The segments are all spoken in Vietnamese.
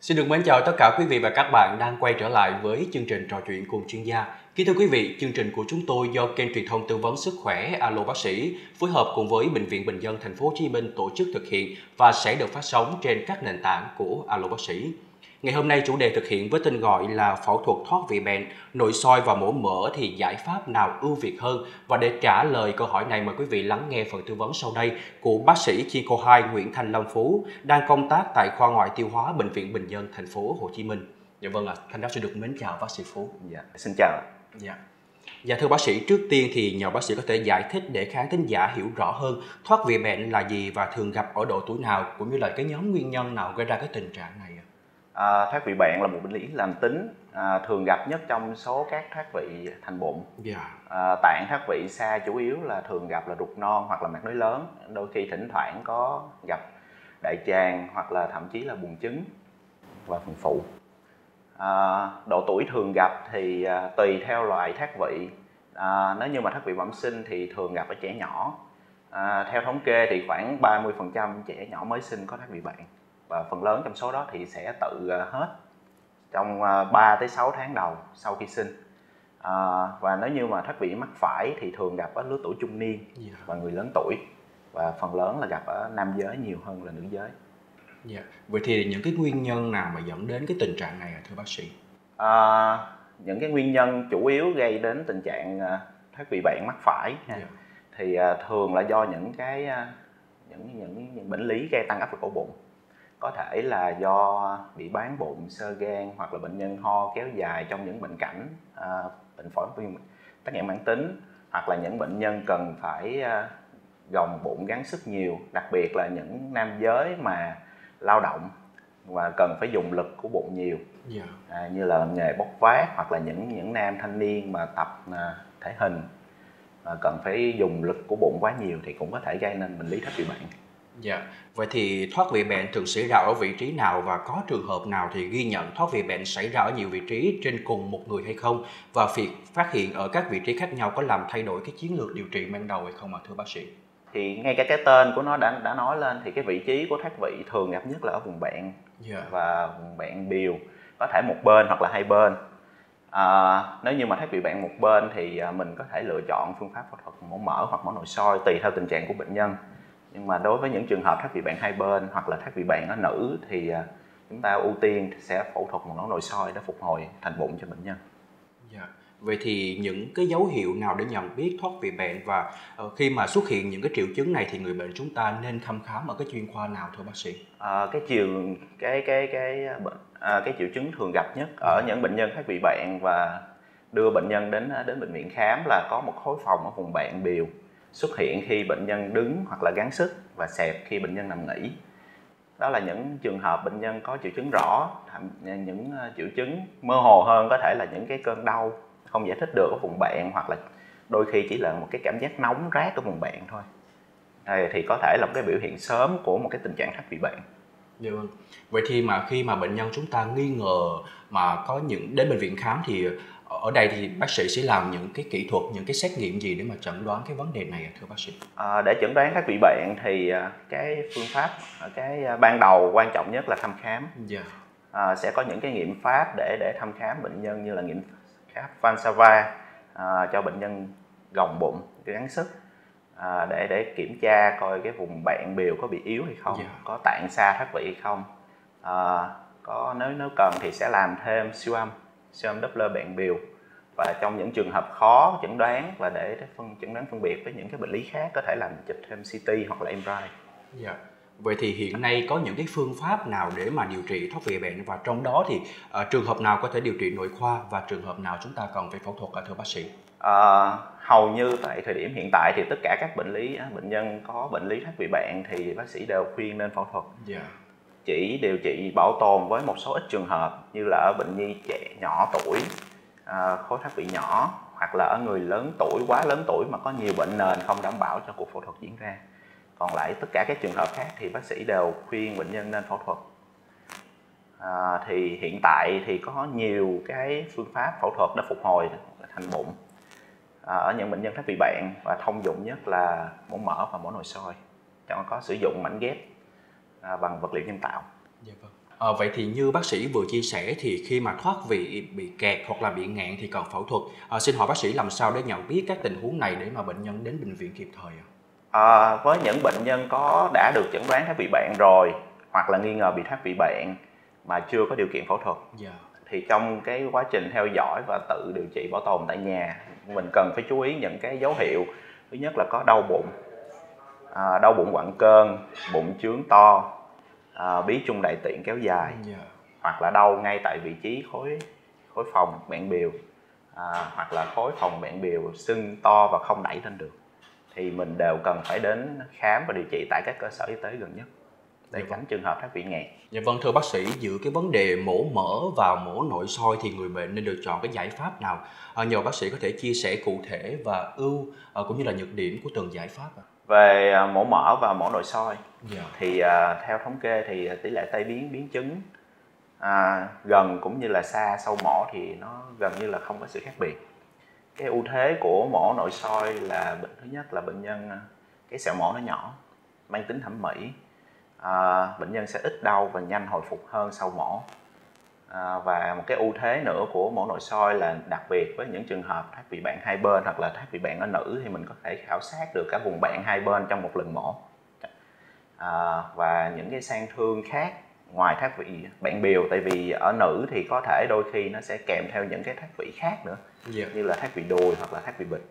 Xin được mến chào tất cả quý vị và các bạn đang quay trở lại với chương trình trò chuyện cùng chuyên gia. Kính thưa quý vị, chương trình của chúng tôi do kênh truyền thông tư vấn sức khỏe Alo bác sĩ phối hợp cùng với bệnh viện Bình dân thành phố Hồ Chí Minh tổ chức thực hiện và sẽ được phát sóng trên các nền tảng của Alo bác sĩ. Ngày hôm nay chủ đề thực hiện với tên gọi là phẫu thuật thoát vị bệnh, nội soi và mổ mỡ thì giải pháp nào ưu việt hơn? Và để trả lời câu hỏi này mời quý vị lắng nghe phần tư vấn sau đây của bác sĩ chi cô 2 Nguyễn Thanh Lâm Phú đang công tác tại khoa ngoại tiêu hóa bệnh viện Bình dân thành phố Hồ Chí Minh. Dạ vâng ạ, à, Thanh Đáp sẽ được mến chào bác sĩ Phú. Dạ, xin chào. Dạ. Dạ thưa bác sĩ, trước tiên thì nhờ bác sĩ có thể giải thích để khán thính giả hiểu rõ hơn thoát vị bệnh là gì và thường gặp ở độ tuổi nào cũng như là cái nhóm nguyên nhân nào gây ra cái tình trạng này ạ? À, thoát vị bạn là một bệnh lý lành tính à, thường gặp nhất trong số các thoát vị thành bụng. Dạ. À, tạng thoát vị xa chủ yếu là thường gặp là ruột non hoặc là mạch nối lớn, đôi khi thỉnh thoảng có gặp đại tràng hoặc là thậm chí là buồng trứng và phần phụ. À, độ tuổi thường gặp thì à, tùy theo loại thoát vị. À, nếu như mà thoát vị bẩm sinh thì thường gặp ở trẻ nhỏ. À, theo thống kê thì khoảng 30% trẻ nhỏ mới sinh có thoát vị bạn và phần lớn trong số đó thì sẽ tự ờ, hết trong 3 ờ, tới 6 tháng đầu sau khi sinh à, và nếu như mà thoát vị mắc phải thì thường gặp ở lứa tuổi trung niên yeah. Dạ. và người lớn tuổi và phần lớn là gặp ở nam giới nhiều hơn là nữ giới. Dạ. Yeah. Vậy thì những cái nguyên nhân nào mà dẫn đến cái tình trạng này thưa bác sĩ? À, những cái nguyên nhân chủ yếu gây đến tình trạng thoát vị bạn mắc phải yeah. Dạ. thì thường là do những cái những những, những bệnh lý gây tăng áp lực ổ bụng có thể là do bị bán bụng sơ gan hoặc là bệnh nhân ho kéo dài trong những bệnh cảnh à, bệnh phổi viêm tắc nghẽn mãn tính hoặc là những bệnh nhân cần phải à, gồng bụng gắng sức nhiều đặc biệt là những nam giới mà lao động và cần phải dùng lực của bụng nhiều yeah. Dạ. à, như là nghề bốc vác hoặc là những những nam thanh niên mà tập à, thể hình mà cần phải dùng lực của bụng quá nhiều thì cũng có thể gây nên bệnh lý thoát vị bệnh Dạ, vậy thì thoát vị bệnh thường xảy ra ở vị trí nào và có trường hợp nào thì ghi nhận thoát vị bệnh xảy ra ở nhiều vị trí trên cùng một người hay không? Và việc phát hiện ở các vị trí khác nhau có làm thay đổi cái chiến lược điều trị ban đầu hay không ạ thưa bác sĩ? Thì ngay cả cái tên của nó đã đã nói lên thì cái vị trí của thoát vị thường gặp nhất là ở vùng bạn yeah. và vùng bạn biều, có thể một bên hoặc là hai bên. À, nếu như mà thoát vị bạn một bên thì à, mình có thể lựa chọn phương pháp phẫu thuật mổ mở hoặc mổ nội soi tùy theo tình trạng của bệnh nhân nhưng mà đối với những trường hợp thoát vị bạn hai bên hoặc là thoát vị bạn ở nữ thì à, chúng ta ưu tiên sẽ phẫu thuật một nón nội soi để phục hồi thành bụng cho bệnh nhân. Dạ. Vậy thì những cái dấu hiệu nào để nhận biết thoát vị bệnh và uh, khi mà xuất hiện những cái triệu chứng này thì người bệnh chúng ta nên thăm khám ở cái chuyên khoa nào thưa bác sĩ? À, cái chiều cái cái cái bệnh à, cái triệu chứng thường gặp nhất ở ừ. những bệnh nhân thoát vị bạn và đưa bệnh nhân đến đến bệnh viện khám là có một khối phòng ở vùng bạn biều xuất hiện khi bệnh nhân đứng hoặc là gắng sức và xẹp khi bệnh nhân nằm nghỉ. Đó là những trường hợp bệnh nhân có triệu chứng rõ những ờ, triệu chứng mơ hồ hơn có thể là những cái cơn đau không giải thích được ở vùng bạn hoặc là đôi khi chỉ là một cái cảm giác nóng rát ở vùng bạn thôi. Đây thì có thể là một cái biểu hiện sớm của một cái tình trạng thoát vị bệnh. Dạ vâng. Vậy thì mà khi mà bệnh nhân chúng ta nghi ngờ mà có những, đến bệnh viện khám thì ở đây thì bác sĩ sẽ làm những cái kỹ thuật những cái xét nghiệm gì để mà chẩn đoán cái vấn đề này thưa bác sĩ à, để chẩn đoán các vị bệnh thì à, cái phương pháp à, cái à, ban đầu quan trọng nhất là thăm khám yeah. Dạ. à, sẽ có những cái nghiệm pháp để để thăm khám bệnh nhân như là nghiệm pháp Vansava à, cho bệnh nhân gồng bụng gắng sức à, để để kiểm tra coi cái vùng bạn biểu có bị yếu hay không yeah. Dạ. có tạng xa thoát vị hay không à, có nếu nếu cần thì sẽ làm thêm siêu âm siêu âm Doppler bạn biểu và trong những trường hợp khó chẩn đoán và để phân chẩn đoán phân biệt với những cái bệnh lý khác có thể làm chụp thêm CT hoặc là MRI. Dạ. Vậy thì hiện nay có những cái phương pháp nào để mà điều trị thoát vị bệnh và trong đó thì uh, trường hợp nào có thể điều trị nội khoa và trường hợp nào chúng ta cần phải phẫu thuật à, thưa bác sĩ? À, hầu như tại thời điểm hiện tại thì tất cả các bệnh lý bệnh nhân có bệnh lý thoát vị bệnh thì bác sĩ đều khuyên nên phẫu thuật. Yeah. Chỉ điều trị bảo tồn với một số ít trường hợp như là ở bệnh nhi trẻ nhỏ tuổi à, khối thoát vị nhỏ hoặc là ở người lớn tuổi quá lớn tuổi mà có nhiều bệnh nền không đảm bảo cho cuộc phẫu thuật diễn ra. Còn lại tất cả các trường hợp khác thì bác sĩ đều khuyên bệnh nhân nên phẫu thuật. À, thì hiện tại thì có nhiều cái phương pháp phẫu thuật để phục hồi thành bụng à, ở những bệnh nhân thoát vị bạn và thông dụng nhất là mổ mở và mổ nồi soi trong có sử dụng mảnh ghép à, bằng vật liệu nhân tạo dạ vâng À, vậy thì như bác sĩ vừa chia sẻ thì khi mà thoát vị bị kẹt hoặc là bị ngạn thì cần phẫu thuật. À, xin hỏi bác sĩ làm sao để nhận biết các tình huống này để mà bệnh nhân đến bệnh viện kịp thời ạ? À, với những bệnh nhân có đã được chẩn đoán thoát vị bạn rồi hoặc là nghi ngờ bị thoát vị bạn mà chưa có điều kiện phẫu thuật Dạ. thì trong cái quá trình theo dõi và tự điều trị bảo tồn tại nhà mình cần phải chú ý những cái dấu hiệu thứ nhất là có đau bụng à, đau bụng quặn cơn bụng trướng to à, bí trung đại tiện kéo dài Dạ. hoặc là đau ngay tại vị trí khối khối phòng bạn biểu à, hoặc là khối phòng bạn biểu sưng to và không đẩy lên được thì mình đều cần phải đến khám và điều trị tại các cơ sở y tế gần nhất để Dạ tránh trường hợp thoát vị nghẹt Dạ vâng thưa bác sĩ, giữa cái vấn đề mổ mỡ và mổ nội soi thì người bệnh nên lựa chọn cái giải pháp nào? À, nhờ bác sĩ có thể chia sẻ cụ thể và ưu à, cũng như là nhược điểm của từng giải pháp ạ. Về à, mổ mỡ và mổ nội soi. Dạ. thì à, theo thống kê thì tỷ lệ tai biến biến chứng à, gần cũng như là xa sau mổ thì nó gần như là không có sự khác biệt. Cái ưu thế của mổ nội soi là bệnh thứ nhất là bệnh nhân à, cái sẹo mổ nó nhỏ mang tính thẩm mỹ à, bệnh nhân sẽ ít đau và nhanh hồi phục hơn sau mổ à, và một cái ưu thế nữa của mổ nội soi là đặc biệt với những trường hợp thoát vị bạn hai bên hoặc là thoát vị bạn ở nữ thì mình có thể khảo sát được cả vùng bạn hai bên trong một lần mổ à, và những cái sang thương khác ngoài thoát vị bạn biểu tại vì ở nữ thì có thể đôi khi nó sẽ kèm theo những cái thoát vị khác nữa Dạ. như là thoát vị đùi hoặc là thoát vị bịch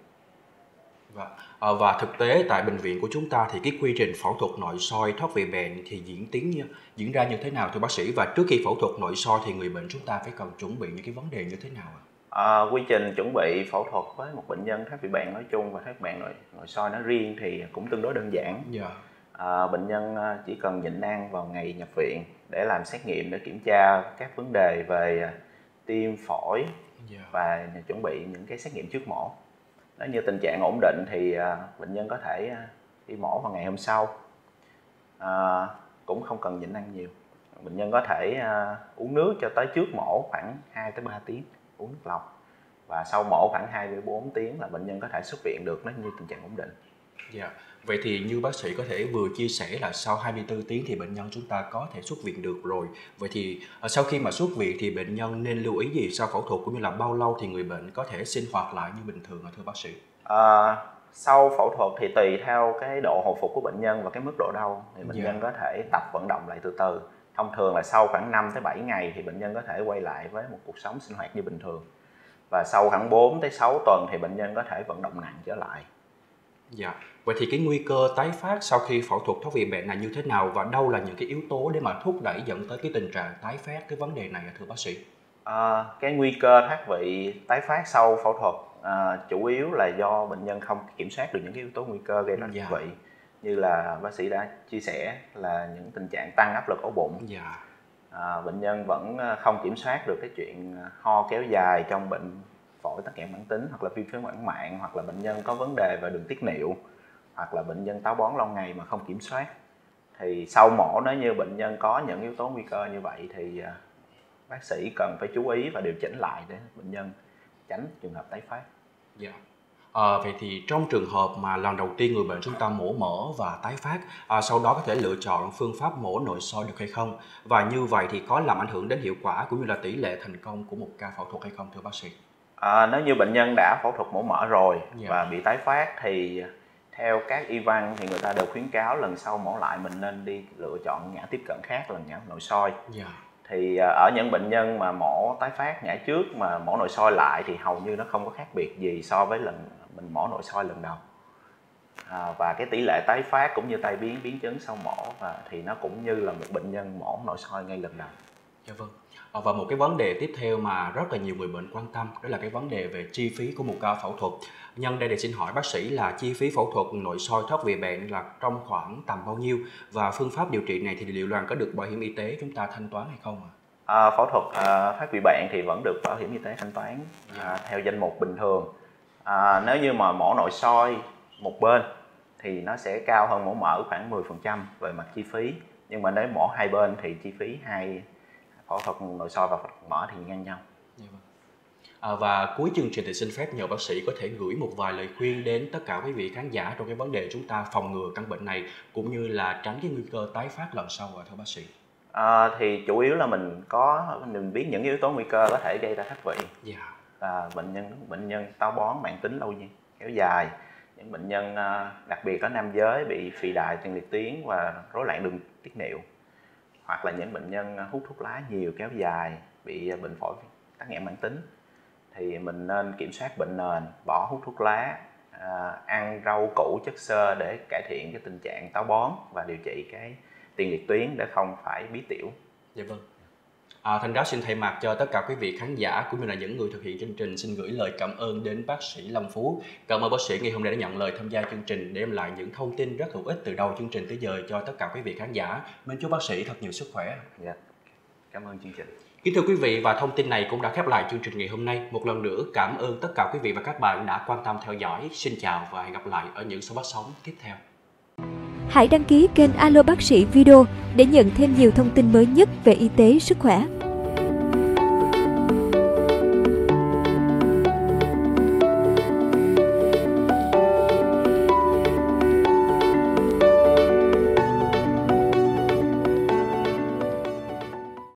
Và, à, và thực tế tại bệnh viện của chúng ta thì cái quy trình phẫu thuật nội soi thoát vị bệnh thì diễn tiến như, diễn ra như thế nào thưa bác sĩ và trước khi phẫu thuật nội soi thì người bệnh chúng ta phải cần chuẩn bị những cái vấn đề như thế nào ạ? À, quy trình chuẩn bị phẫu thuật với một bệnh nhân thoát vị bạn nói chung và thoát bạn nội, nội soi nói riêng thì cũng tương đối đơn giản. Dạ. À, bệnh nhân à, chỉ cần nhịn ăn vào ngày nhập viện để làm xét nghiệm để kiểm tra các vấn đề về à, tim, phổi Dạ. và chuẩn bị những cái xét nghiệm trước mổ. Nếu như tình trạng ổn định thì à, bệnh nhân có thể à, đi mổ vào ngày hôm sau. À, cũng không cần nhịn ăn nhiều. Bệnh nhân có thể à, uống nước cho tới trước mổ khoảng 2 tới 3 tiếng, uống nước lọc. Và sau mổ khoảng 2 đến 4 tiếng là bệnh nhân có thể xuất viện được nếu như tình trạng ổn định. Dạ. Vậy thì như bác sĩ có thể vừa chia sẻ là sau 24 tiếng thì bệnh nhân chúng ta có thể xuất viện được rồi. Vậy thì ờ, sau khi mà xuất viện thì bệnh nhân nên lưu ý gì sau phẫu thuật cũng như là bao lâu thì người bệnh có thể sinh hoạt lại như bình thường ạ thưa bác sĩ? À, sau phẫu thuật thì tùy theo cái độ hồi phục của bệnh nhân và cái mức độ đau thì bệnh Dạ. nhân có thể tập vận động lại từ từ. Thông thường là sau khoảng 5 tới 7 ngày thì bệnh nhân có thể quay lại với một cuộc sống sinh hoạt như bình thường. Và sau khoảng 4 tới 6 tuần thì bệnh nhân có thể vận động nặng trở lại. Dạ. Vậy thì cái nguy cơ tái phát sau khi phẫu thuật thoát vị bệnh là như thế nào và đâu là những cái yếu tố để mà thúc đẩy dẫn tới cái tình trạng tái phát cái vấn đề này ạ thưa bác sĩ? À, cái nguy cơ thoát vị tái phát sau phẫu thuật à, chủ yếu là do bệnh nhân không kiểm soát được những cái yếu tố nguy cơ gây ra Dạ. thoát vị như là bác sĩ đã chia sẻ là những tình trạng tăng áp lực ổ bụng Dạ. à, bệnh nhân vẫn không kiểm soát được cái chuyện à, ho kéo dài trong bệnh phổi tắc nghẽn mãn tính hoặc là viêm phế quản mạng hoặc là bệnh nhân có vấn đề về đường tiết niệu hoặc là bệnh nhân táo bón lâu ngày mà không kiểm soát thì sau mổ nếu như bệnh nhân có những yếu tố nguy cơ như vậy thì à, bác sĩ cần phải chú ý và điều chỉnh lại để bệnh nhân tránh trường hợp tái phát Dạ. À, vậy thì trong trường hợp mà lần đầu tiên người bệnh chúng ta mổ mở và tái phát, à, sau đó có thể lựa chọn phương pháp mổ nội soi được hay không? Và như vậy thì có làm ảnh hưởng đến hiệu quả cũng như là tỷ lệ thành công của một ca phẫu thuật hay không thưa bác sĩ? À, nếu như bệnh nhân đã phẫu thuật mổ mỡ rồi Dạ. và bị tái phát thì theo các y văn thì người ta đều khuyến cáo lần sau mổ lại mình nên đi lựa chọn nhã tiếp cận khác là nhã nội soi Dạ. thì à, ở những bệnh nhân mà mổ tái phát nhã trước mà mổ nội soi lại thì hầu như nó không có khác biệt gì so với lần mình mổ nội soi lần đầu à, và cái tỷ lệ tái phát cũng như tai biến biến chứng sau mổ và thì nó cũng như là một bệnh nhân mổ nội soi ngay lần đầu Dạ vâng. À, Và một cái vấn đề tiếp theo mà rất là nhiều người bệnh quan tâm đó là cái vấn đề về chi phí của một ca phẫu thuật. Nhân đây để xin hỏi bác sĩ là chi phí phẫu thuật nội soi thoát vị bệnh là trong khoảng tầm bao nhiêu và phương pháp điều trị này thì liệu rằng có được bảo hiểm y tế chúng ta thanh toán hay không ạ? À, phẫu thuật à, thoát vị bạn thì vẫn được bảo hiểm y tế thanh toán à, theo danh mục bình thường. À, nếu như mà mổ nội soi một bên thì nó sẽ cao hơn mổ mở khoảng 10% về mặt chi phí. Nhưng mà nếu mổ hai bên thì chi phí hai phẫu thuật nội soi và phẫu thuật mở thì ngang nhau. Dạ vâng. À, và cuối chương trình thì xin phép nhờ bác sĩ có thể gửi một vài lời khuyên đến tất cả quý vị khán giả trong cái vấn đề chúng ta phòng ngừa căn bệnh này cũng như là tránh cái nguy cơ tái phát lần sau ạ thưa bác sĩ. À, thì chủ yếu là mình có mình biết những yếu tố nguy cơ có thể gây ra thoát vị. Yeah. Dạ. À, bệnh nhân bệnh nhân táo bón mạng tính lâu kéo dài, những bệnh nhân à, đặc biệt có nam giới bị phì đại tiền liệt tuyến và rối loạn đường tiết niệu, hoặc là những bệnh nhân à, hút thuốc lá nhiều kéo dài bị à, bệnh phổi tắc nghẽn mãn tính thì mình nên kiểm soát bệnh nền bỏ hút thuốc lá à, ăn rau củ chất xơ để cải thiện cái tình trạng táo bón và điều trị cái tiền liệt tuyến để không phải bí tiểu. Dạ vâng. À, Thanh Đáo xin thay mặt cho tất cả quý vị khán giả cũng như là những người thực hiện chương trình xin gửi lời cảm ơn đến bác sĩ Lâm Phú. Cảm ơn bác sĩ ngày hôm nay đã nhận lời tham gia chương trình để đem lại những thông tin rất hữu ích từ đầu chương trình tới giờ cho tất cả quý vị khán giả. Mến chúc bác sĩ thật nhiều sức khỏe. Dạ. Cảm ơn chương trình. Kính thưa quý vị và thông tin này cũng đã khép lại chương trình ngày hôm nay. Một lần nữa cảm ơn tất cả quý vị và các bạn đã quan tâm theo dõi. Xin chào và hẹn gặp lại ở những số phát sóng tiếp theo. Hãy đăng ký kênh Alo Bác sĩ Video để nhận thêm nhiều thông tin mới nhất về y tế sức khỏe.